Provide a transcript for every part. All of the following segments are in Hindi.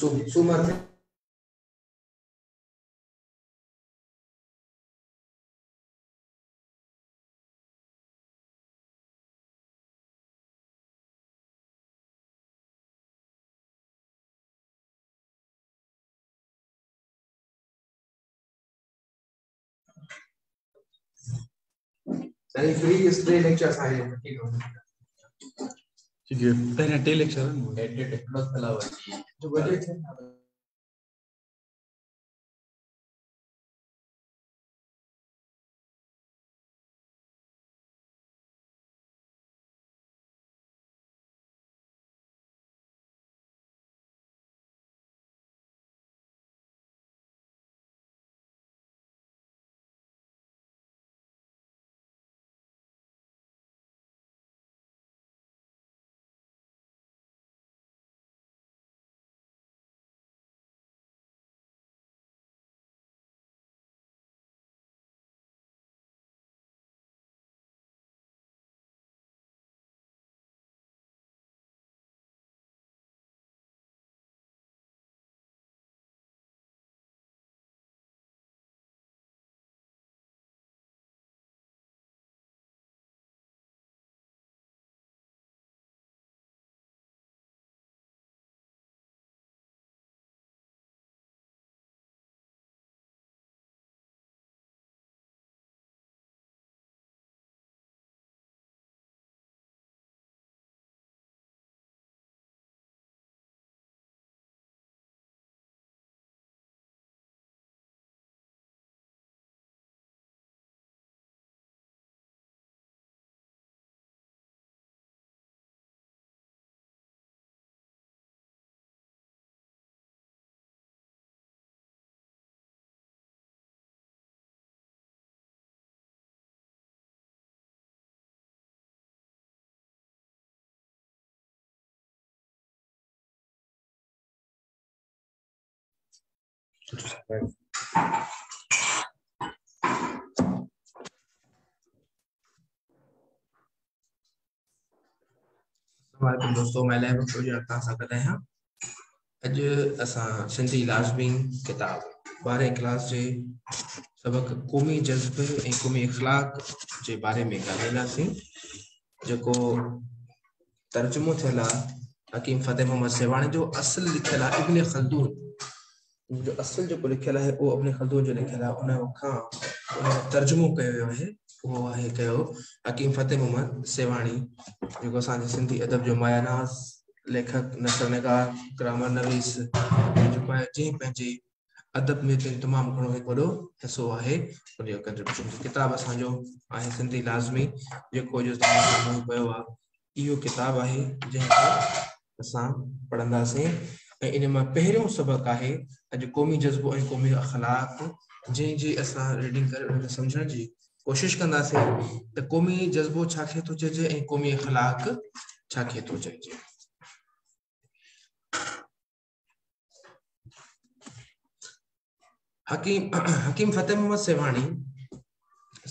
su- súmate. यानी फ्री स्प्रे लेक्चर्स हैं ठीक है ठीक है। टे लेक्चर एडिट हिकिड़ो कला वठी जो बजट है वालेकुम दोस्तों, मैं लैब प्रोजेक्ट तव्हां सां ॻाल्हायां अॼु असां सिंधी लाज़मी किताब ॿारहें क्लास जे सबक़ क़ौमी जज़्ब ऐं क़ौमी इख़लाक़ जे बारे में ॻाल्हाईंदासीं। जेको तर्जुमो थियल हकीम फ़तेह मोहम्मद सेवाणी जो असुलु लिखियल इब्न खलदून। जो असुलु जेको लिखियल आहे उहो इब्न खलदून जो आहे उन खां उन जो तर्जुमो कयो वियो आहे उहो आहे कयो हकीम फ़तेह मोहम्मद सेवाणी जेको असांजे सिंधी अदब जो मायानाज़ लेखक नसर निगार ग्रामर नवीस जेको आहे जंहिं पंहिंजे अदब में ते तमामु घणो हिकु वॾो हिसो आहे उनजो कंट्रीब्यूशन किताब असांजो आहे सिंधी लाज़मी, जेको जो साम्हूं पियो आहे, इहो किताब आहे जंहिंखे असां पढ़ंदासीं। इन माँ पहिरियों सबक़ आहे अॼु क़ौमी जज़्बो क़ौमी अख़लाक जंहिंजी असां रीडिंग करे सम्झण जी कोशिश कंदासीं त क़ौमी जज़्बो छा खे थो क़ौमी अख़लाक छा खे हकीम हकीम फ़तेह मोहम्मद सेवाणी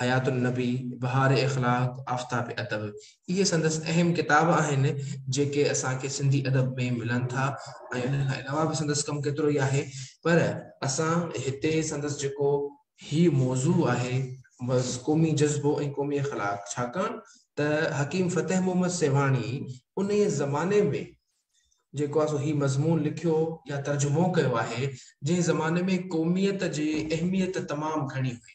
हयात नबी बहार इख़लाक आफ़ताब अदब इहे संदसि अहम किताब आहिनि, जेके असांखे सिंधी अदब में मिलनि था। अलावा बि संदसि कमु केतिरो ई आहे, पर असां हिते संदसि जेको ही मौज़ू आहे, बसि क़ौमी जज़्बो ऐं क़ौमी इख़लाक त हकीम फ़तेह मोहम्मद सेवाणी उन ज़माने में सो ही मज़मून लिखियो या तर्जुमो कयो आहे, जंहिं ज़माने में क़ौमियत जी अहमियत तमामु घणी हुई।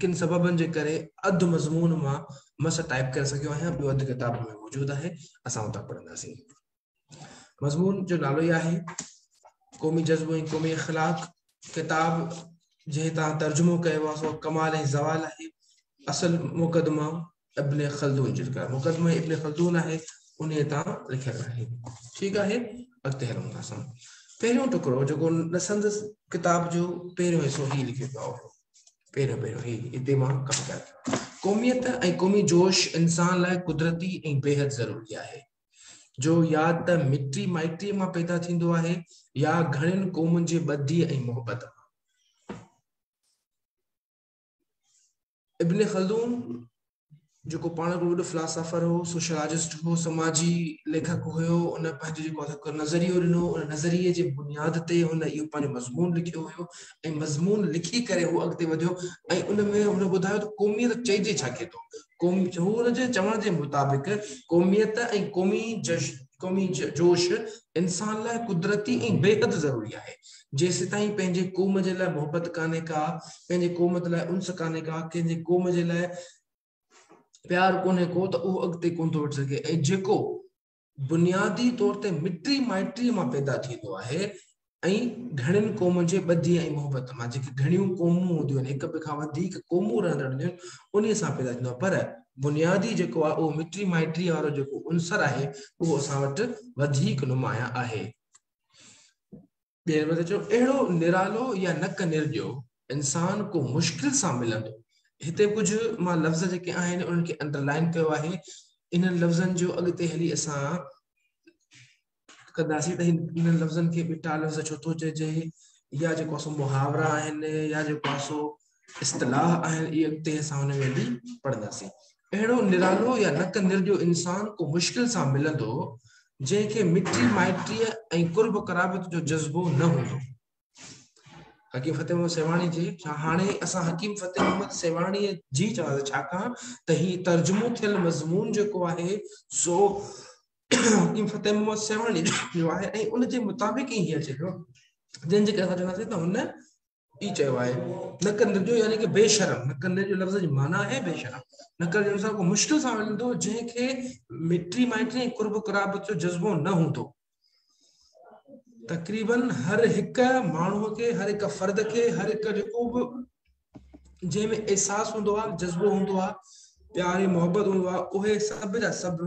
किन सबबनि जे करे, अधु मज़मून माँ मस टाइप करे सघियो आहियाँ, ॿियो अधु किताब में मौजूदु आहे, असां उतां पढ़ंदासीं। मज़मून जो नालो ई आहे, क़ौमी जज़्बो ऐं क़ौमी इख़लाक किताब जंहिं तव्हां तर्जुमो कयो आहे, सो कमाल ऐं ज़वाल आहे। असल मुक़दमा इब्न ख़लदून जेका मुक़दमा इब्न ख़लदून आहे, उन तां लिखियल आहे। ठीकु आहे, अॻिते हलूं था असां। पहिरियों टुकड़ो, जेको संदसि किताब जो पहिरियों हिसो ई लिखियो पियो आहे। पहिरियों पहिरियों ही हिते माँ कमु कयां क़ौमियत ऐं क़ौमी जोश इंसान लाइ कुदरती ऐं बेहद ज़रूरी है जो या त मिटी माइटी माँ पैदा थींदो आहे, या घणनि क़ौमुनि जे ॿधी ऐं मोहबत माँ। इब्न खलदून जेको पाण को वॾो फिलासफर हो सोशलॉजिस्ट हो, समाजी लेखक हुयो उन नज़रियो ॾिनो उन नज़रिये जे बुनियाद ते इहो पंहिंजो मज़मून लिखियो ऐं मज़मून लिखी करे उहो अॻिते वधियो उन में हुन ॿुधायो त क़ौमियत चइजे छा क़ौम हू हुनजे चवण जे मुताबिक़ क़ौमियत क़ौमी जश, क़ौमी जोश इंसान लाइ कुदरती बेहद ज़रूरी आहे। जेसि ताईं पंहिंजे क़ौम जे लाइ कान्हे का, पंहिंजे क़ौम लाइ उनस कान्हे का, कंहिंजे क़ौम जे प्यार कोन्हे को, त उहो अॻिते कोन थो वठी सघे ऐं जेको, बुनियादी तौर ते मिटी माइटीअ माँ पैदा थींदो आहे, ऐं क़ौमुनि जे ॿधी ऐं मोहबत क़ौमूं क़ौमूं पैदा पर बुनियादी जेको माइटीअ वारो जेको उनसर नुमाया निरालो या नक निर्जो इंसान को मुश्किल सां मिलंदो। हिते कुझु माँ लफ़्ज़ जेके आहिनि, उन्हनि खे अंडरलाइन कयो आहे। इन्हनि लफ़्ज़नि जो अॻिते हली असां कंदासीं त इन्हनि लफ़्ज़नि खे ॿिटा लफ़्ज़ छो थो चइजे? या जेको सो मुहावरा आहिनि, या जेको सो इस्तलाह आहिनि, इहे अॻिते असां हुन में पढ़ंदासीं। अहिड़ो निरालो या नक निर्जो इंसान को मुश्किल सां मिलंदो जंहिंखे मिटी माइटीअ ऐं कुर्ब कराबत जो जज़्बो न हूंदो। हकीम फतेह मोहम्मद सेवाणी जी हाणे असां हकीम फतेह मोहम्मद सेवाणी जी चवां छाकाणि त ही तर्जुमो थियल मज़मून जेको आहे, सो हकीम फतेह मोहम्मद सेवाणी जो आहे, ऐं मुताबिक़ ई अचे पियो जंहिंजे करे असां चवंदासीं चयो नकंद जो यानी कि बेशरम। नकंद जो लफ़्ज़ जी माना आहे बेशरम। नकंद जो मुश्किल सां मिलंदो जंहिंखे मिटी माइटी कुर्ब कराबत जो जज़्बो न हूंदो। तक़रीबन हर एक माण्हूअ खे, हर एक फ़र्द के हर एक आहे, जज़्बो हूंदो आहे, प्यार मोहबत हूंदो आहे, उहे सभु जा सभु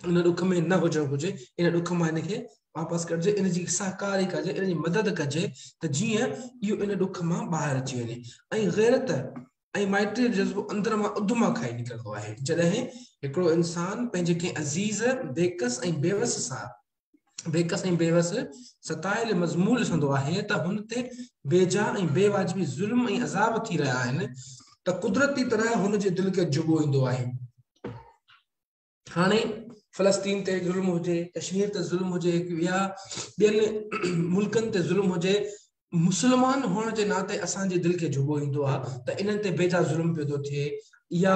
इन ॾुख में न हुजणु घुरिजे इन ॾुख माँ हिनखे वापसि कढिजे, इन जी सहकारी कजे, इन जी मदद कजे, त जीअं इहो इन ॾुख माँ ॿाहिरि अची वञे। गैरत ऐं माइटी जो जज़्बो अंदर माँ उध माँ खाई निकिरंदो आहे। जॾहिं हिकिड़ो इंसान पंहिंजे कंहिं अज़ीज़, बेकस ऐं बेवस सां, बेकस ऐं बेवस सतायल मज़मून ॾिसंदो आहे, त हुन बेजा ऐं बेवाजिबी ज़ुल्म ऐं अज़ाब थी रहिया आहिनि, त कुदरती तरह हुनजे दिलि खे जुगो ईंदो आहे। हाणे फ़लस्तीन ते ज़ुल्म हुजे, कश्मीर ते ज़ुल्म हुजे, या ॿियनि मुल्कनि ते ज़ुल्म हुजे, मुस्लमान हुअण जे नाते असांजे दिलि खे जुबो ईंदो आहे त इन्हनि ते बेजा ज़ुल्म पियो थो थिए, या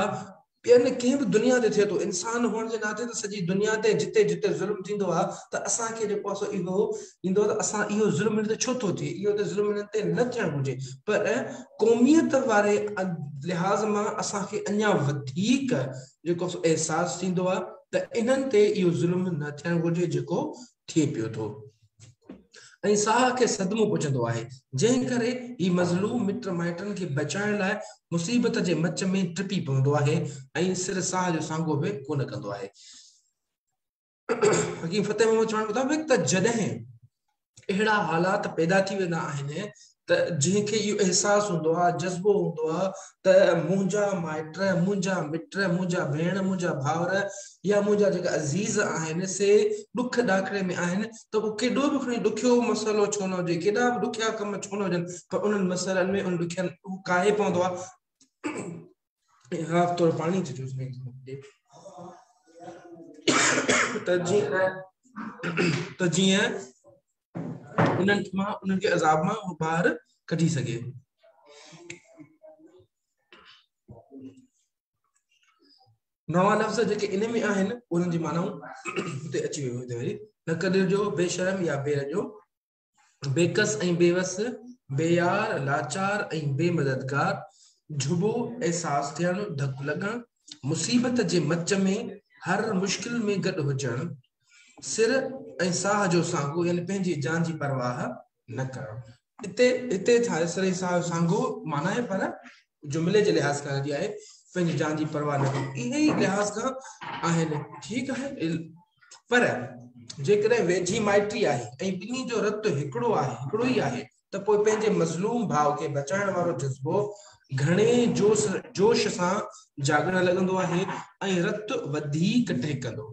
ॿियनि कंहिं दुनिया ते थो इंसान हुअण जे नाते त सॼी दुनिया ते जिते जिते ज़ुल्म थींदो आहे, त असांखे जेको त ज़ुल्म हिन ते छो थो थिए? इहो त ज़ुल्म हिन ते न थियणु पर क़ौमियत वारे लिहाज़ माँ असांखे अहसासु त इन्हनि ते इहो ज़ुल्म न थियणु जेको थिए पियो थो। ऐं साह खे सदमो पुछंदो आहे, जंहिं करे ही मज़लूम मिट माइटनि खे बचाइण लाइ मुसीबत जे मच में टिपी पवंदो आहे, ऐं सिर साह जो सांगो बि कोन कंदो आहे। हकीम फतेह चवण मुताबिक़ त जॾहिं अहिड़ा हालात पैदा थी वेंदा आहिनि त जंहिंखे इहो अहसासु हूंदो आहे जज़्बो हूंदो आहे त मुंहिंजा माइट, मुंहिंजा मिट, मुंहिंजा भेण, मुंहिंजा भाउर या मुंहिंजा जेका अज़ीज़ आहिनि, से ॾुख ॾाखड़े में आहिनि, त पोइ केॾो बि खणी ॾुखियो मसइलो छो न हुजे, केॾा बि ॾुखिया कम छो न हुजनि, पर उन्हनि मसइलनि में उन ॾुखियनि हू काहे पवंदो आहे हा पाणी त जीअं त जीअं उन्हनि माँ, उन्हनि खे अज़ाब माँ ॿाहिरि कढी सघे। नवा लफ़्ज़ जेके इन में आहिनि, उन्हनि जी मानाऊं हुते अची वियूं हिते वरी। न कॾहिं जो, बेशरम या बेरजो बेकस ऐं बेवस, बेयार, लाचार ऐं बेमददगार, झुबो अहसास थियणु, धकु लॻणु, मुसीबत जे मच में हर मुश्किल में गॾु हुजणु। सिर ऐं साह जो सांगो, यानी पंहिंजी जान जी परवाह न करणु। हिते हिते छा सिर ऐं साह सांगो माना आहे, पर जुमिले जे लिहाज़ खां जी आहे, पंहिंजी जान जी परवाह न करणु। इहे ई लिहाज़ खां आहिनि। ठीकु आहे? पर जेकॾहिं वेझी माइटी आहे ऐं ॿिन्ही जो रत हिकिड़ो आहे, हिकिड़ो ई आहे, त पोइ पंहिंजे मज़लूम भाव खे बचाइण वारो जज़्बो घणे जोश जोश सां जागण लॻंदो आहे ऐं रत वधीक टहिकंदो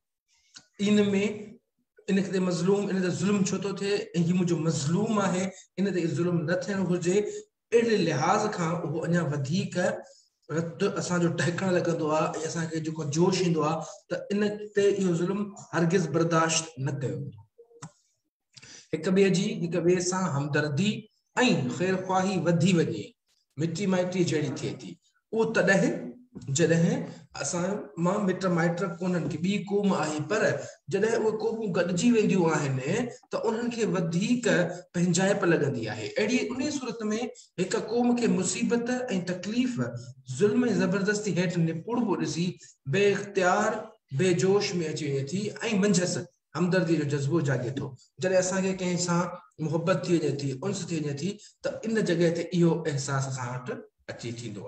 इन में, इन ते मज़लूम, इन ते ज़ुल्म छो थो थिए ऐं हीउ मज़लूम आहे, इन ते ज़ुल्म न थियणु घुरिजे। अहिड़े लिहाज़ खां उहो अञा वधीक रत असांजो टहिकणु लॻंदो जोश ईंदो त इन ते ज़ुल्म हरगिज़ बर्दाश्त न कयो सां हमदर्दी, ऐं ख़ैर ख़्वाही वधी वञे, मिटी माइटी जहिड़ी थिए थी। उहो तॾहिं जॾहिं असां मिट माइट कोन्हनि की क़ौम आहे, पर जॾहिं उहे क़ौमूं गॾिजी वेंदियूं आहिनि, त उन्हनि उन सूरत में हिक क़ौम खे मुसीबत तकलीफ़, ज़ुल्म ज़बरदस्ती हेठि निपुड़बो ॾिसी बेख़्तियार बेजोश में अची वञे थी मंझसि हमदर्दी जो जज़्बो जाॻे थो। जॾहिं असांखे कंहिं सां थी वञे थी, उन्स थी वञे थी, त इन जॻह ते इहो अहसासु असां अची थींदो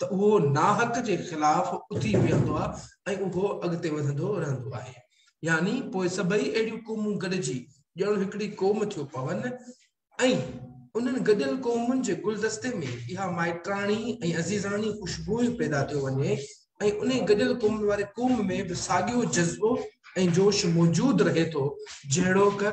त उहो नाहक जे ख़िलाफ़ उथी बीहंदो आहे ऐं उहो अॻिते यानी सभई अहिड़ियूं क़ौमूं हिकिड़ी क़ौम थियो पवन, ऐं उन्हनि क़ौमुनि जे गुलदस्ते में इहा माइटाणी ऐं ख़ुशबू पैदा थियो वञे उन गॾियल क़ौम वारे क़ौम में बि साॻियो जज़्बो जोश मौजूदु रहे थो जहिड़ो क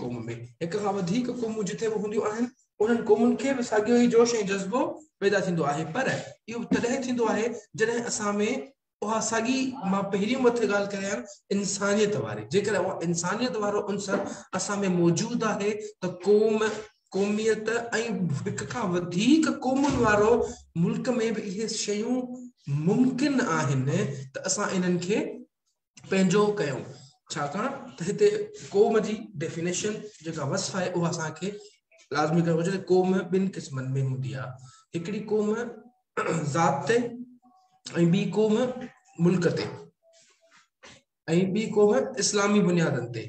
क़ौम में। वधीक क़ौमूं जिथे बि हूंदियूं आहिनि उन्हनि क़ौमुनि खे साॻियो ई जोश ऐं जज़्बो पैदा थींदो आहे। पर इहो तॾहिं थींदो आहे, जॾहिं असां में उहा साॻी, माँ पहिरीं मथे ॻाल्हि कयां, इंसानियत वारी। जेकॾहिं उहा इंसानियत वारो अंसर असां में मौजूदु आहे, त क़ौम, क़ौमियत ऐं हिक खां वधीक क़ौमुनि वारो मुल्क में बि इहे शयूं मुमकिन आहिनि, त असां इन्हनि खे पंहिंजो कयूं। छाकाणि त हिते क़ौम जी डेफिनेशन, जेका वसफ़ आहे, उहा असांखे लाज़मी करणु घुरिजे क़ौम ॿिनि क़िस्मनि में हूंदी आहे हिकिड़ी क़ौम ज़ात ते ऐं ॿी क़ौम मुल्क ते ऐं ॿी क़ौम इस्लामी बुनियादनि ते।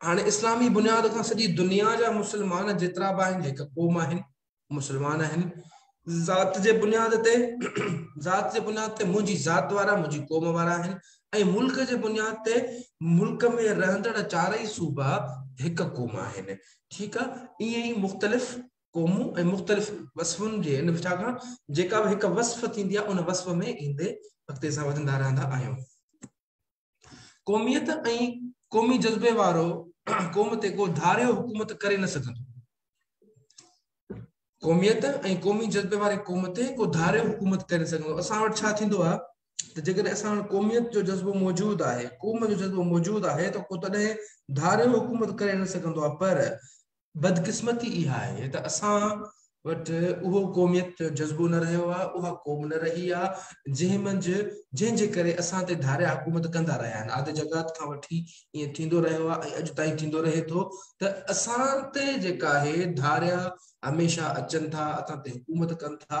हाणे इस्लामी बुनियाद खां सॼी दुनिया जा मुस्लमान जेतिरा बि आहिनि हिकु क़ौम आहिनि, मुस्लमान आहिनि, ज़ात जे बुनियाद ते, ज़ात जे बुनियाद ते मुंहिंजी ज़ात वारा, मुंहिंजी क़ौम वारा आहिनि। ऐं मुल्क जे बुनियाद ते मुल्क में रहंदड़ चारई सूबा आहिनि ठीकु आहे ईअं ई मुख़्तलिफ़ क़ौमूं ऐं मुख़्तलिफ़ वसफ़ुनि जे हिन छाकाणि जेका वसफ़ थींदी उन वसफ़ में ईंदे अॻिते आहियूं। क़ौमियत क़ौमी जज़्बे वारो क़ौम ते को धारियो हुकूमत करे न क़ौमियत क़ौमी जज़्बे वारे क़ौम ते को धारियो हुकूमत करे न त क़ौमियत जो जज़्बो मौजूदु आहे, क़ौम जो जज़्बो मौजूदु आहे, त को तॾहिं धारियो हुकूमत करे पर बदकिस्मती त असां उहो क़ौमियत जज़्बो न उहा क़ौम न रही आहे, जंहिं मंझि ते धारिया हुकूमत कंदा आहिनि। आदि जगात खां वठी ईअं थींदो रहियो आहे रहे थो त असां ते जेका आहे, धारिया हमेशह अचनि था, असां ते हुकूमत कनि था।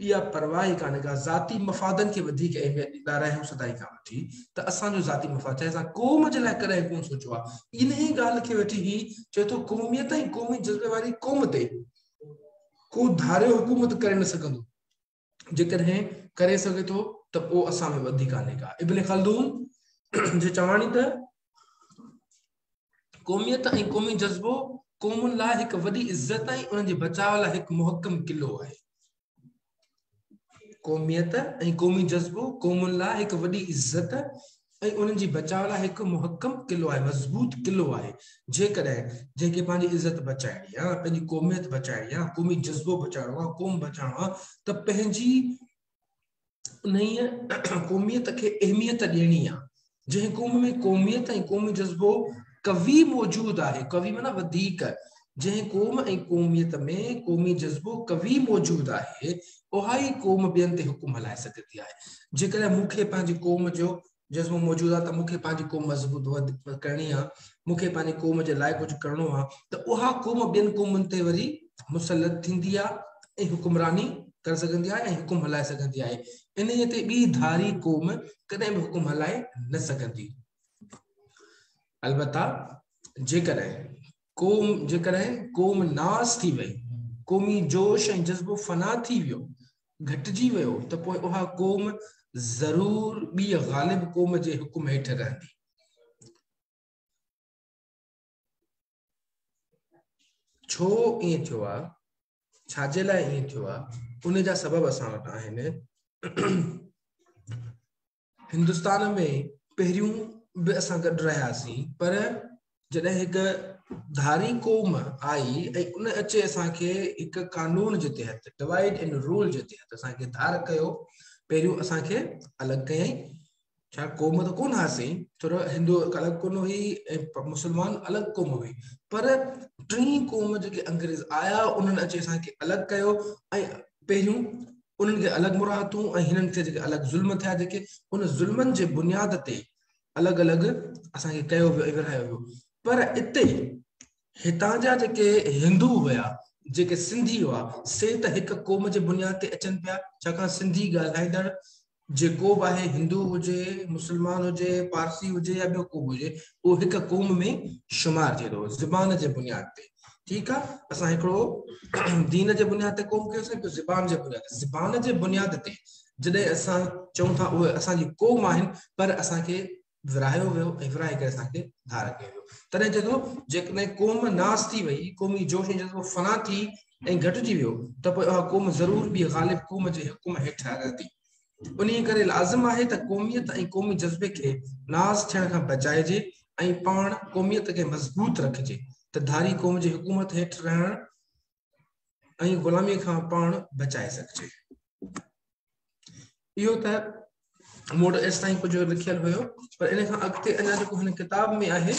इहा परवाह ई कान्हे का ज़ाती मफ़ादनि खे वधीक अहमियत ॾींदा सदाई खां वठी। त असांजो ज़ाती मफ़ाद, चाहे क़ौम जे लाइ कॾहिं कोन आहे, इन ई ॻाल्हि खे वठी ई चए थो, क़ौमियत क़ौमी जज़्बे वारी क़ौम ते को धारियो हुकूमत करे न सघंदो। करे त असां में वधी कान्हे का। इब्न खलदून जे चवाणी त, क़ौमियत क़ौमी जज़्बो क़ौमुनि लाइ हिकु वॾी इज़त ऐं उन्हनि जे बचाव लाइ हिकु मुहकम किलो आहे। क़ौमियत क़ौमी जज़्बो, क़ौमुनि लाइ हिकु वॾी इज़त जी बचाव लाइ हिकु मुहकम किलो आहे, मज़बूत किलो जेकॾहिं जंहिंखे पंहिंजी इज़त बचाइणी आहे, पंहिंजी क़ौमियत बचाइणी आहे, क़ौमी जज़्बो बचाइणो आहे, क़ौम बचाइणो आहे, त क़ौमियत खे अहमियत ॾियणी आहे। जंहिं क़ौम में क़ौमियत क़ौमी जज़्बो कवी मौजूदु आहे, कवी माना जंहिं क़ौम ऐं क़ौमियत में क़ौमी जज़्बो कवी मौजूदु आहे, उहा क़ौम ॿियनि ते हुकुम हलाए सघंदी आहे। क़ौम जो जज़्बो मौजूदु आहे, त मूंखे क़ौम मज़बूत करणी आहे क़ौम जे लाइ कुझु करिणो आहे, त क़ौम ॿियनि क़ौमुनि ते वरी मुसलत थींदी आहे ऐं हुकुमरानी करे सघंदी आहे ऐं हुकुम हलाए इन ते धारी क़ौम कॾहिं बि हुकुम हलाए न सघंदी। अलबत्ता, जेकॾहिं क़ौम जेकॾहिं क़ौम नास थी वई क़ौमी जोश जज़्बो फना थी वियो, घटिजी वियो, त पोइ क़ौम ज़रूर ॿी ग़ालिब क़ौम जे हुकुम हेठि रहंदी। छो ईअं थियो आहे आहे जा सबब असां हिंदुस्तान में पहिरियों बि असां गॾु रहियासीं, पर हिकु धारी क़ौम आई उन अचे असांखे हिकु कानून जे तहत डिवाइड एंड रूल जे तहत असांखे धार कयो। पहिरियों असांखे अलॻि कयईं। छा क़ौम त थोरो हिंदू अलॻि कोन हुई ऐं मुस्लमान क़ौम हुई। पर टी क़ौम जेके अंग्रेज़ आया, उन्हनि अची असांखे अलॻि कयो। ऐं पहिरियों उन्हनि खे अलॻि अलॻि ज़ुल्म थिया, जेके उन ज़ुल्मनि जे बुनियाद ते अलॻि अलॻि असांखे वियो। पर हिते हितां जा जेके हिंदू हुया, जेके सिंधी हुआ, से त हिकु क़ौम जे बुनियाद ते अचनि पिया। छाकाणि सिंधी ॻाल्हाईंदड़ जेको बि आहे, हिंदू हुजे, मुस्लमान हुजे, पारसी हुजे या ॿियो को हुजे, उहो हिकु क़ौम में शुमार थिए थो ज़बान जे बुनियाद ते। ठीकु आहे? असां हिकिड़ो दीन जे बुनियाद ते क़ौम कयोसीं ज़बान जे बुनियाद ते। ज़बान जे बुनियाद ते, जॾहिं असां चऊं था उहे असांजी क़ौम आहिनि, पर असांखे विरायो विराए करे असांखे नास थी वई थी ज़रूर लाज़िम क़ौमियत जज़्बे क़ौमियत मज़बूत रखिजे। त धारी क़ौम जी हुकूमत हेठि रहण ऐं बचाए त मूं वटि एसि ताईं कुझु लिखियलु हुयो पर इन खां अॻिते किताब में आहे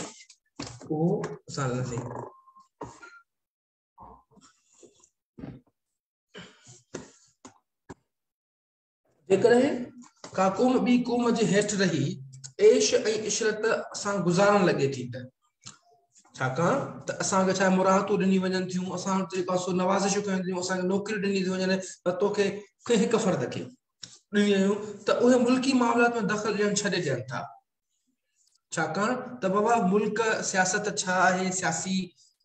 उहो असां ॾिसीं जेकॾहिं का जे रही, ऐश इशरत सां गुज़ारण लॻे थी त। छाकाणि त असांखे छा मुराहतूं ॾिनी वञनि थियूं, असां जेको आहे फ़र्द खे त उहे मुल्की मामलात में दख़ल ॾियणु छॾे ॾियनि था। छाकाणि त मुल्क सियासत छा आहे सियासी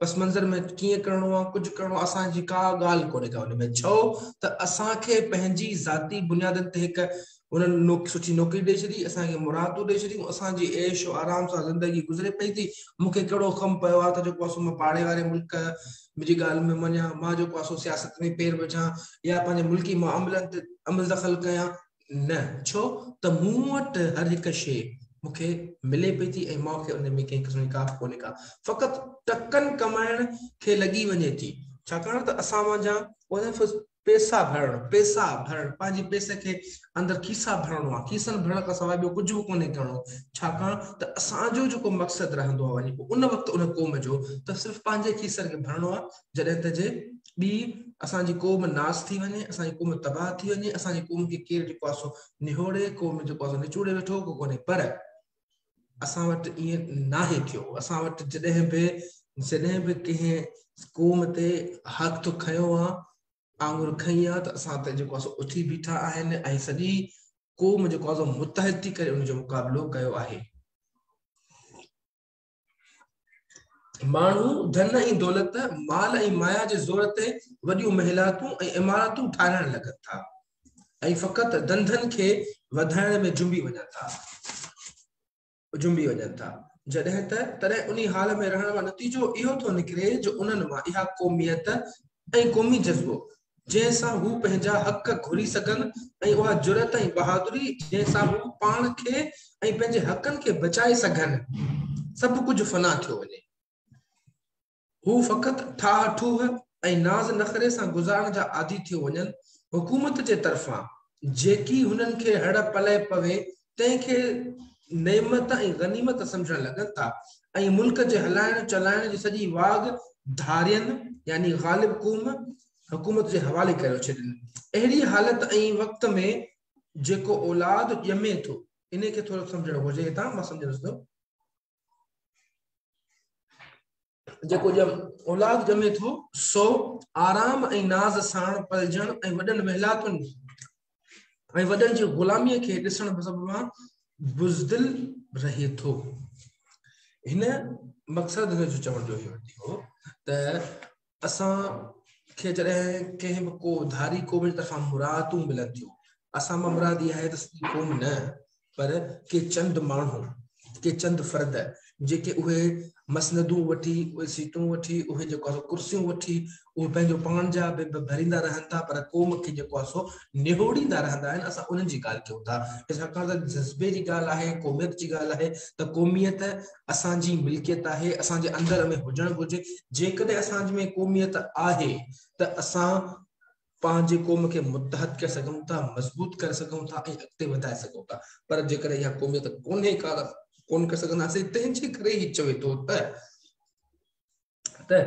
पस मंज़र में कीअं करिणो आहे कुझु करिणो आहे का ॻाल्हि कोन्हे छो, त असांखे ज़ाती बुनियादनि ते उन्हनि नो सुठी नौकिरी ॾेई छॾी, असांखे मुरादूं ॾेई छॾियूं असांजी ऐश आराम सां ज़िंदगी गुज़रे पई थी। मूंखे कहिड़ो कमु पियो आहे पाड़े वारे मुल्क, मुंहिंजी ॻाल्हि में मञा, माँ जेको आहे सियासत में पेर विझां, या पंहिंजे मुल्की मामलनि अमल दख़ल कयां, न। छो? त मूं हर हिकु शइ मूंखे मिले पई थी, ऐं उन में कंहिं क़िस्म जी का कोन्हे का। फ़क़ति टकनि कमाइण खे वञे थी। छाकाणि त असां जा पैसा भरणु पैसा भरणु। पंहिंजे पैसे खे अंदरि खीसा भरणो आहे खीसनि भरण खां सवाइ ॿियो कुझु बि कोन्हे करिणो। छाकाणि त असांजो जेको मक़सदु रहंदो आहे उन वक़्तु उन क़ौम जो त सिर्फ़ु पंहिंजे खीसनि खे भरणो आहे जॾहिं त जे क़ौम नास थी वञे, असांजी क़ौम तबाह थी वञे, असांजी क़ौम खे केरु निहोड़े, क़ौम सो निचोड़े वेठो को कोन्हे। पर असां वटि ईअं नाहे थियो। असां वटि जॾहिं बि, जॾहिं क़ौम ते हक़ खयो आहे आंगुर खई त असां त जेको बीठा आहिनि क़ौम जेको आहे मुतहद थी करे उनजो मुक़ाबिलो कयो धन दौलत, माल माया जे ज़ोर ते वॾियूं महिलातूं इमारतूं ठाहिण लॻनि था। फ़क़ति धंधनि खे वधाइण में जुंबी वञनि था। जुंबी वञनि था। जॾहिं त, तॾहिं उन हाल में रहण वारो नतीजो इहो थो निकिरे जो उन्हनि क़ौमियत क़ौमी जज़्बो जंहिंसां हू पंहिंजा हक़ घुरी सघनि ऐं उहा जुरत, ऐं बहादुरी जंहिंसां हू पाण खे, ऐं पंहिंजे हक़नि खे बचाए सघनि। सभु कुझु फना थियो वञे। हू फ़क़ति ठाह ठूह ऐं नाज़ नखरे सां गुज़ारण जा आदी थियो वञनि। हुकूमत जे तरफ़ां जेकी हुननि खे हड़ पले पवे तंहिंखे नेमत ऐं गनीमत सम्झण लॻनि था। ऐं मुल्क जे हलाइण चलाइण जी सॼी वाग धारियनि, यानी ग़ालिब क़ौम हुकूमत जे हवाले छॾनि अहिड़ी हालत वक़्त में जेको औलाद ॼमे थो, इन खे थोरो सम्झणो घुरिजे। हितां माँ सम्झंदुसि थो। औलाद ॼमे थो, सो आराम नाज़ साण पलजण ऐं जी ॾिसण सबबु बुज़दिल रहे हिन मक़सदु जो चवण जो इहो हो त खे रहे हैं कहम को धारी को जी तरफा मुरातू मिलनि असम अमरा दिया त सॼी क़ौम न, पर के चंद मानो के चंद फ़र्द जेके उहे मसनदूं वठी, उहे सीटूं वठी, उहे जेको आहे कुर्सियूं वठी, उहे पंहिंजो पाण जा भरींदा रहनि था, पर क़ौम खे जेको आहे सो निहोड़ींदा रहंदा आहिनि। असां उन्हनि जी ॻाल्हि कयूं था। छाकाणि त जज़्बे जी ॻाल्हि आहे, क़ौमियत जी ॻाल्हि आहे, त क़ौमियत असांजी मिल्कियत आहे, असांजे अंदर में हुजणु घुरिजे। जेकॾहिं असांजे में क़ौमियत आहे, त असां पंहिंजे क़ौम खे मुतहद करे सघूं था, मज़बूत करे सघूं था ऐं अॻिते वधाए सघूं था। पर जेकॾहिं इहा क़ौमियत कोन्हे, का सघंदासीं तंहिंजे करे ई चवे तो त त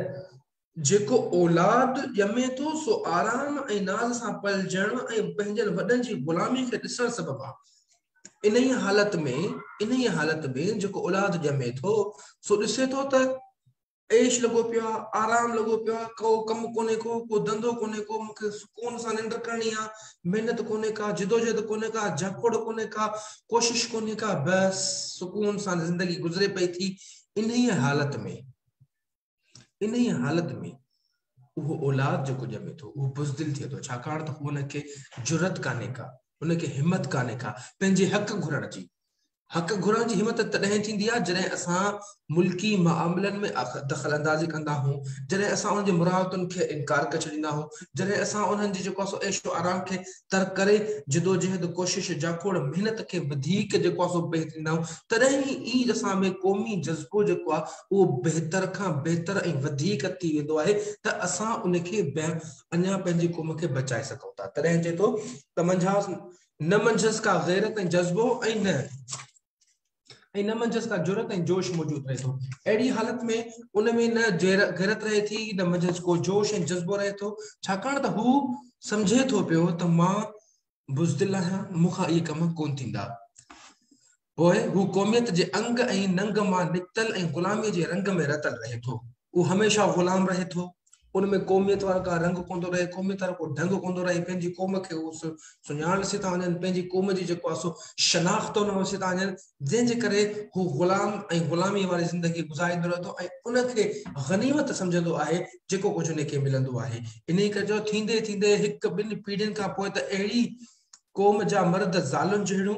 जेको औलाद ॼमे थो सो आराम ऐं नाज़ सां पलजण ऐं पंहिंजनि वॾनि जी ग़ुलामी के ॾिसण सबबु आहे। इन ई हालत में इन ई हालत में जेको औलाद ॼमे थो, सो ॾिसे थो त ऐश लॻो पियो, आराम लॻो पियो को कमु कोन्हे को को धंधो कोन्हे को सुकून सां निंड करणी आहे महिनत का जिदोजहद का झकोड़ कोन्हे का, कोशिश कोन्हे का, बसि सुकून सां ज़िंदगी गुज़रे पई थी इन ई हालत में। इन ई हालत में उहो औलाद जेको ॼमे थो, उहो बुज़दिल थो त जुरत कान्हे का हुनखे हिमत का हक़ घुरण जी। हक़ घुरण जी हिमत तॾहिं थींदी आहे, जॾहिं असां मुल्की मामलनि में दख़ल अंदाज़ी कंदा आहियूं जॾहिं असां उनजी मुरादुनि खे इनकार करे छॾींदा आहियूं जॾहिं असां उन्हनि जी ऐशो आराम खे तर्क करे, जिदोजहद, कोशिशि जाखोड़ महिनत खे वधीक जेको आहे सो बहितरींदा असां में क़ौमी जज़्बो जेको आहे, उहो बहितर खां बहितर ऐं वधीक थी वेंदो आहे असां क़ौम खे बचाए सघूं था। तॾहिं चए थो, त मंझा न मंझसि का गैरत जज़्बो ऐं न। ऐं न मंझसि का जुरत जोश मौजूदु रहे थो अहिड़ी हालत में उन में न गैरत रहे थी न मंझसि को जोश जज़्बो रहे थो छाकाणि त हू सम्झे थो पियो त माँ बुज़दिल आहियाँ मूंखां कम कोन थींदा? हू क़ौमियत जे अंग नंग माँ निकितल ऐं ग़ुलामीअ जे रंग में रतल रहे उहो हमेशह ग़ुलाम रहे थो उन में क़ौमियत वारो का रंग कोन थो रहे, क़ौमियत को ढंग कोन थो रहे, पंहिंजी क़ौम खे उहो सुञाण क़ौम जी शनाख़्त हुन विसे करे हू ग़ुलाम ऐं ग़ुलामी वारी ज़िंदगी गुज़ारींदो रहे थो ऐं उनखे गनीमत सम्झंदो आहे, जेको कुझु उनखे मिलंदो आहे। इन करे जो थींदे थींदे हिकु ॿिनि पीढ़ियुनि क़ौम जा मर्द ज़ालुनि जहिड़ियूं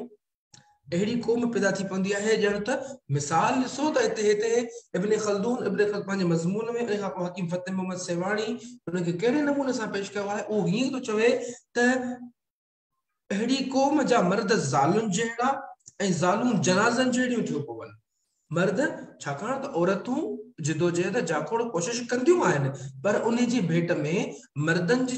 अहिड़ी क़ौम पैदा थी पवंदी आहे ॼण त मिसाल ॾिसो त हिते इब्न खलदून, इब्न खल मज़मून में हकीम फ़तेह मोहम्मद सेवाणी उनखे कहिड़े नमूने सां पेश कयो आहे, उहो हीअं चवे त अहिड़ी क़ौम जा मर्द ज़ालुनि जहिड़ा ऐं ज़ालूं जनाज़नि जहिड़ियूं थियूं मर्द, छाकाणि त औरतूं जिदोजहद जाखोड़ कोशिशि कंदियूं पर उन भेट में मर्दनि जी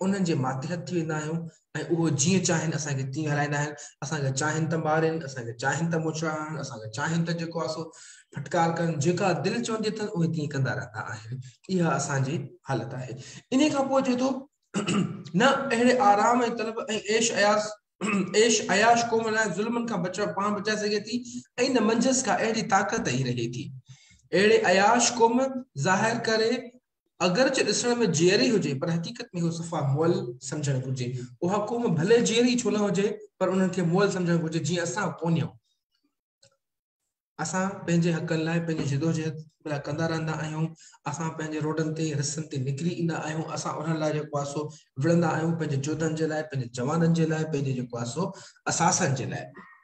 उन्हनि जे मातहत थी वेंदा आहियूं ऐं उहो जीअं चाहिनि असांखे तीअं हलाईंदा आहिनि। असांखे चाहिनि त मारनि असांखे चाहिनि त मुछड़ाइनि चाहिनि त सो फटकार कनि। जेका दिलि चवंदी अथनि, उहे तीअं कंदा रहंदा आहिनि। इहा असांजी हालत इन खां चए थो, न, अहिड़े आराम तलब ऐं ऐश अयास, ऐश अयाश क़ौम ज़ुल्मनि खां बचाए पाण बचाए सघे थी न मंझसि खां अहिड़ी ताक़त ई रहे थी। अहिड़े अयाश क़ौम ज़ाहिर करे अगरचे ॾिसण में जहिड़ी हुजे, पर हक़ीक़त में उहो सफ़ा मुअल सम्झणु घुरिजे। उहा क़ौम भले जहिड़ी छो न हुजे, पर उन्हनि खे मुअल सम्झणु घुरिजे, जीअं असां कोन आहियूं। असां पंहिंजे हक़नि लाइ, पंहिंजी जिदोजहद लाइ कंदा रहंदा आहियूं। असां पंहिंजे रोडनि ते, रस्तनि ते निकिरी ईंदा आहियूं। असां उन्हनि लाइ जेको आहे सो विढ़ंदा आहियूं, पंहिंजे जोधनि जे लाइ, पंहिंजे जवाननि जे लाइ, पंहिंजे जेको आहे सो असासनि जे लाइ।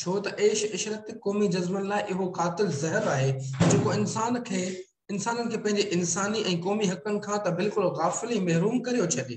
छो त ऐश इशरत क़ौमी जज्बन लाइ इहो ज़हर आहे, जेको इंसान इंसाननि खे पंहिंजे इंसानी क़ौमी हक़नि खां त बिल्कुलु महरूम करे छॾे।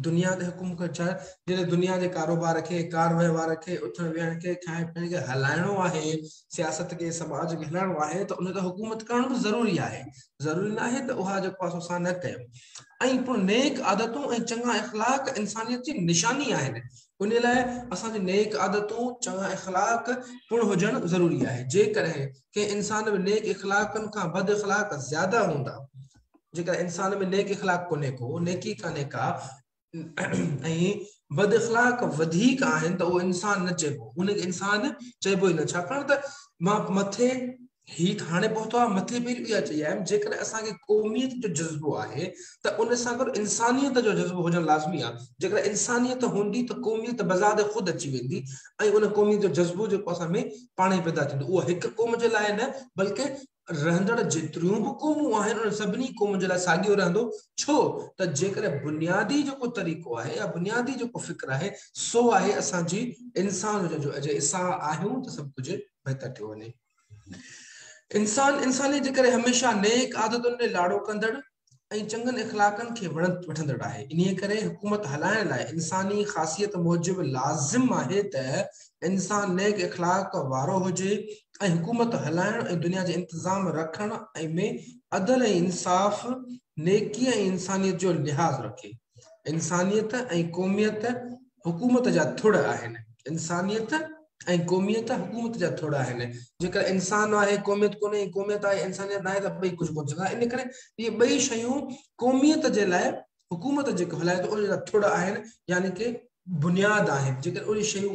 दुनिया ते हुकुम छा। जॾहिं दुनिया जे कारोबार खे कार वहिंवार खे उथण वेहण खे खाइण पीअण खे हलाइणो आहे, सियासत खे समाज खे हलाइणो आहे, त उन हुकूमत करणु बि ज़रूरी आहे। ज़रूरी न आहे त उहा जेको आहे न कयूं। नेक आदतूं ऐं चङा इख़लाक इंसानियत जी निशानी आहिनि। उन लाइ असांजी नेक आदतूं, चङा इख़लाक पिणु हुजणु ज़रूरी आहे। जेकॾहिं कंहिं इंसान में नेक इख़लाकनि खां बद इख़लाक ज़्यादा हूंदा जेकर इंसान में नेक इख़लाक कोन्हे को, नेकी कान्हे का इंसान न चइबो। उनखे इंसान चइबो ई न। त मथे ही हाणे आहे, मथे बि इहा चई जो जज़्बो आहे, त उन इंसानियत जो जज़्बो हुजणु लाज़मी आहे। जेकर इंसानियत हूंदी, त क़ौमियत बज़ाद ख़ुदि अची ऐं उन क़ौमियत जो जज़्बो जेको असां में ई पैदा थींदो। हिकु क़ौम जे लाइ न, बल्कि रहंदड़ जेतिरियूं बि क़ौमूं आहिनि उन सभिनी क़ौम जे लाइ साॻियो रहंदो। छो? त जेकर बुनियादी जेको तरीक़ो आहे या बुनियादी जेको फ़िक्र आहे, सो आहे असांजी इंसान जो। अॼु असां आहियूं त सभु कुझु बहितर थियो वञे। इंसान इंसानी जे करे हमेशह नेक आदतुनि में लाड़ो कंदड़ ऐं चङनि इख़लाक़नि खे वठंदड़ आहे। इन करे हुकूमत हलाइण लाइ इंसानी ख़ासियत मूजिबि लाज़िम आहे त इंसान नेक इख़लाक वारो हुजे हुकूमत हलाइण ऐं दुनिया जो इंतिज़ाम रखण में अदल इंसाफ़, नेकी इंसानियत जो लिहाज़ रखे। इंसानियत क़ौमियत हुकूमत जा थुड़ इंसानियत क़ौमियत हुकूमत जा थोरा आहिनि। इंसान आहे, क़ौमियत कोन्हे, क़ौमियत आहे, इंसानियत आहे त ॿई कुझु कोन इन करे इहे ॿई शयूं क़ौमियत जे लाइ, हुकूमत जेको हलाए थो, उन जा यानी की बुनियाद आहिनि। जेकर उहे शयूं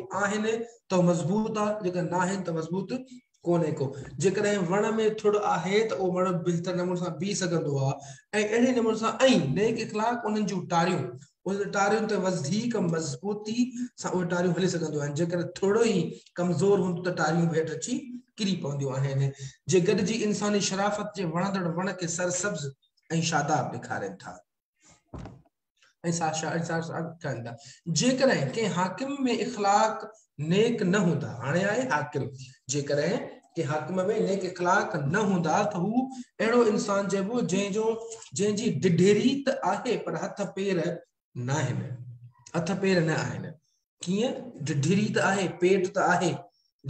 त मज़बूत आहे, जेकर न त मज़बूत कोन्हे को। जेकॾहिं वण में थोरो आहे त उहो वण बहितर नमूने सां बीह सघंदो आहे ऐं अहिड़े नमूने सां ऐं नेक इख़लाक उन्हनि जूं टारियूं, उन टारियुनि ते वधीक मज़बूती सां उहे टारियूं हली सघंदियूं आहिनि। जेकर थोरो ई कमज़ोर हूंदो त टारियूं हेठि अची किरी पवंदियूं आहिनि। जे गॾिजी इंसानी शराफ़त जे वणंदड़ वण खे सरसब्ज़ ऐं शादाब ॾेखारनि था। हाकिम में इख़लाक नेक न हूंदा हाणे आहे हाकिम। जेकॾहिं के हाकिम में नेक इख़लाक न हूंदा त हू अहिड़ो इंसान चइबो, जंहिंजो ढिढेरी त आहे, पर हथ पेर न हथ पेर न कीअं? ढिढेरी त आहे, पेट त आहे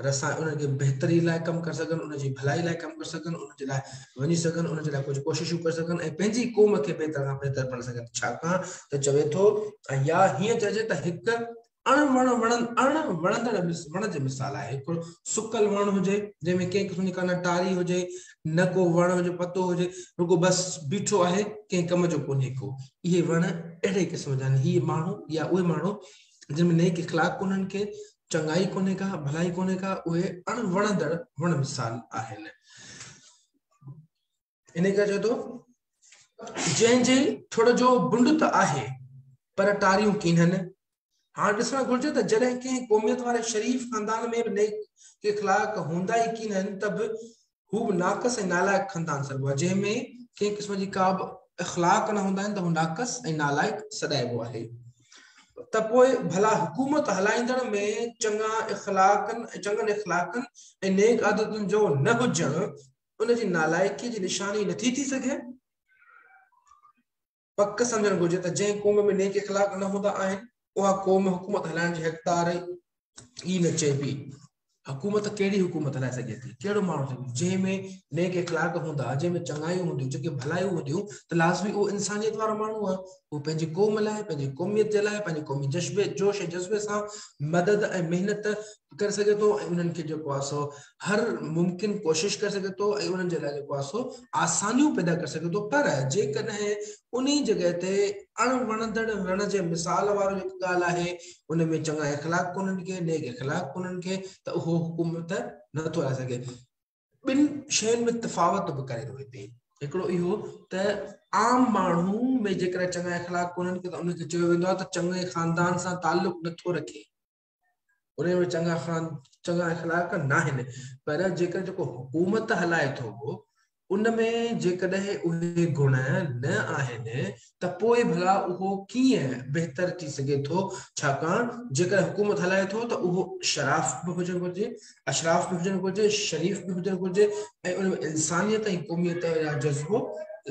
बहितरी लाइ कमु करे सघनि भलाई लाइ कमु करे सघनि, उनजे लाइ वञी उनजे लाइ क़ौम खे बहितर खां बहितर बणाए सघनि। त चवे थो या हीअं चइजे त अण वण अण वण मिसाल आहे। हिकिड़ो सुकल वण हुजे जंहिंमें कंहिं का टारी न को वण हुजे, पतो हुजे बीठो आहे, कंहिं कम जो को। इहे वण अहिड़े क़िस्म जा आहिनि। माण्हू या उहे माण्हू जिन में नेक इख़लाक के चङाई कोन्हे का, भलाई कोन्हे का, उहे अण वण मिसाल आहिनि। इन करे चए थो जंहिंजे थोरो जो बुंड त आहे, पर टारियूं कीननि हाँ ॾिसणु घुरिजे त जॾहिं कंहिं क़ौमियत वारे शरीफ़ ख़ानदान में बि नेक इख़लाक हूंदा ई कीन आहिनि त बि नाक़स ऐं नालाइक़ ख़ानदान सॾिबो आहे। जंहिंमें कंहिं क़िस्म जी का बि इख़लाक न हूंदा आहिनि, त हू नाक़स ऐं नालाइक़ सॾाइबो आहे। त पोइ भला हुकूमत हलाइंदड़ में चङा इख़लाकन चङनि इख़लाकनि नेक आदतुनि जो न हुजणु नालाइकी जी निशानी नथी थी सघे? पक सम्झणु घुरिजे त जंहिं क़ौम में नेक इख़लाक न हूंदा आहिनि, उहा क़ौम हुकूमत हलाइण जी हक़दार ई न चए हुकूमत कहिड़ी हुकूमत हलाए सघे थी? कहिड़ो माण्हू जंहिंमें नेक इख़लाक हूंदा, जंहिंमें चङायूं हूंदियूं, जेके भलायूं हूंदियूं, त लाज़मी वो इंसानियत वारो माण्हू आहे उहो पंहिंजी क़ौम लाइ, पंहिंजी क़ौमियत जे लाइ, पंहिंजी क़ौमी जज़्बे जोश जज़्बे सां मदद ऐं महिनत करे सघे थो ऐं उन्हनि खे जेको आहे सो हर मुमकिन कोशिश करे सघे थो ऐं उन्हनि जे लाइ जेको आहे सो आसानियूं पैदा करे सघे थो पर जेकॾहिं उन जॻह ते अण वणंदड़ वण जे मिसाल वारो जेको ॻाल्हि आहे, उन में इख़लाक कोन्हनि खे नेक इख़लाक कोन्हनि खे त हुकूमत नथो हलाए सघे। ॿिनि शयुनि में तफ़ावत बि करे इहो त आम माण्हू में जेकॾहिं इख़लाक कोन्हनि खे त उनखे त ख़ानदान सां तालुक नथो रखे। उन में चङा खान चङा इख़लाक न आहिनि पर जेकर जेको हुकूमत हलाए थो उन में जेकॾहिं उहे गुण न आहिनि, त पोइ भला उहो कीअं बहितर थी सघे थो? छाकाणि जेकर हुकूमत हलाए थो, त उहो शराफ़ बि हुजणु घुरिजे, अशराफ़ बि हुजणु घुरिजे, शरीफ़ बि हुजणु घुरिजे, ऐं उन इंसानियत ऐं क़ौमियत जा जज़्बो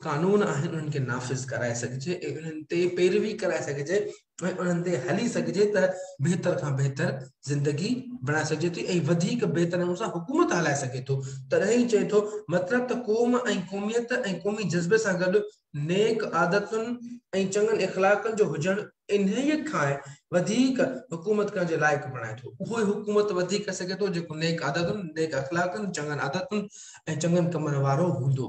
कानून आहिनि, उन्हनि खे नाफ़िज़ कराए सघिजे, ऐं उन्हनि ते पैरवी कराए सघिजे, ऐं उन्हनि ते हली सघिजे त बहितर खां बहितर ज़िंदगी बणाए सघिजे थी, ऐं वधीक बहितर नमूने सां हुकूमत हलाए सघे थो। तॾहिं चए थो, मतिलबु त क़ौम ऐं क़ौमियत ऐं क़ौमी जज़्बे सां गॾु नेक आदतुनि ऐं चङनि इख़लाक़नि जो हुजणु खां वधीक हुकूमत करण जे लाइक़ु बणाए थो। उहो ई हुकूमत वधीक सघे थो, जेको नेक आदतुनि, नेक अख़लाक़नि, चङनि आदतुनि ऐं चङनि कमनि वारो हूंदो।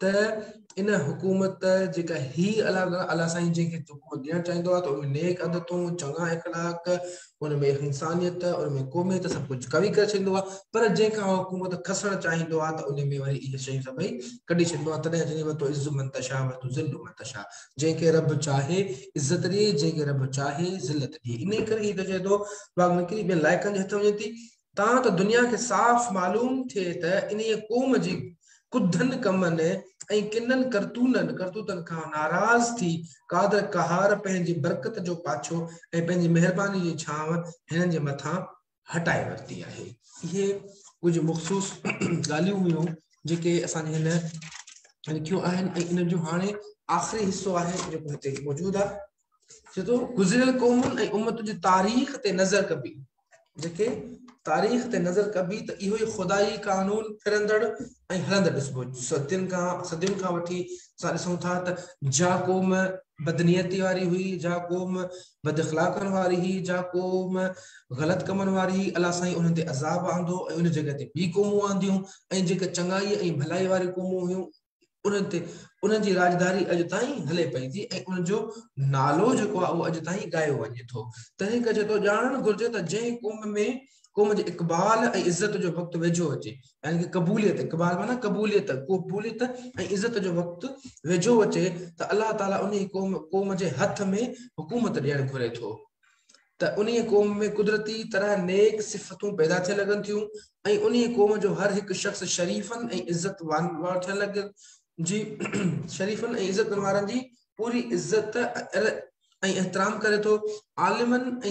त इन हुकूमत ही अलॻि अलाह साईं जंहिंखे हुकूमत ॾियणु आहे, त उनमें नेक आदतूं चङा इख़लाक उनमें इंसानियत उनमें क़ौमियत, सभु कुझु कवि करे पर जंहिंखां हुकूमत खसणु आहे, त उनमें वरी इहे शयूं सभई कढी छॾींदो आहे। तॾहिं चवंदो तो इज़ मंतशा वरितो ज़िल मंतशा रब चाहे इज़त ॾिए जंहिंखे रब चाहे ज़िलत ॾिए। इन करे हीअ त चए थो जे हथ वञे थी। तव्हां त दुनिया खे साफ़ मालूम त इन क़ौम जी कुधनि कमनि, ऐं किननि करतूननि। करतूतनि खां नाराज़ थी, कादर कहार पंहिंजी बरकत जो पाछो ऐं पंहिंजी महिरबानी जी छांव हिननि जे मथां हटाए वरिती आहे। इहे कुझु मख़सूस ॻाल्हियूं हुयूं, जेके असांजे हिन लिखियूं आहिनि, ऐं इन जो हाणे आख़िरी हिसो आहे, जेको हिते मौजूदु आहे। चए थो, गुज़िरियल क़ौमुनि ऐं उमत जी तारीख़ ते नज़र कबी, जेके तारीख़ ते नज़र कबी त इहो ख़ुदाई कानून फिरंदड़ ऐं हलंदड़ ॾिसबो सदियुनि खां सदियुनि खां था जा क़ौम बदनियती वारी हुई, जा क़ौम बद वारी हुई, जा क़ौम ग़लति कमनि वारी हुई अलाह साईं उन्हनि अज़ाब आंदो उन जॻह ते ॿी क़ौमूं आंदियूं ऐं भलाई वारी क़ौमूं हुयूं, उन्हनि ते, उन्हनि जी हले पई थी ऐं नालो जेको आहे उहो अॼु ताईं ॻायो वञे थो। तंहिं करे चए थो ॼाणणु क़ौम में क़ौम जे इक़बाल ऐं इज़त जो वक़्तु वेझो अचे। यानी की क़बूलियत, इक़बाल माना क़बूलियत क़बूलियत ऐं जो वक़्तु वेझो अचे, त अलाह ताला उन क़ौम क़ौम जे हथ में हुकूमत ॾियणु घुरे थो। त क़ौम में कुदरती तरह नेक सिफ़तूं पैदा थियण लॻनि थियूं ऐं क़ौम जो हर हिकु शख़्स शरीफ़नि ऐं इज़त वान थियणु लॻनि। जी, शरीफ़नि ऐं इज़त जी पूरी इज़त ऐं एतिराम करे थो। आलिमनि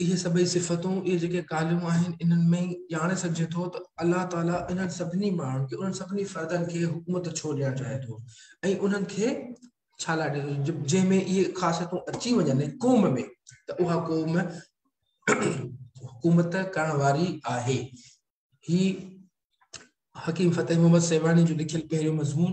इहे सभई सिफ़तूं, इहे जेके ॻाल्हियूं इन्हनि में ॼाणे सघिजे थो त अलाह ताला इन्हनि सभिनी माण्हुनि खे, उन्हनि सभिनी हुकूमत छो ॾियणु चाहे थो? ऐं उन्हनि खे छा लाइ ख़ासियतूं अची वञनि क़ौम में, त उहा क़ौम हुकूमत आहे। ही हकीम फ़तेह मोहम्मद सेवानी जो लिखियलु पहिरियों मज़मून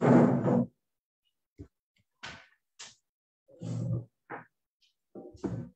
Thank you.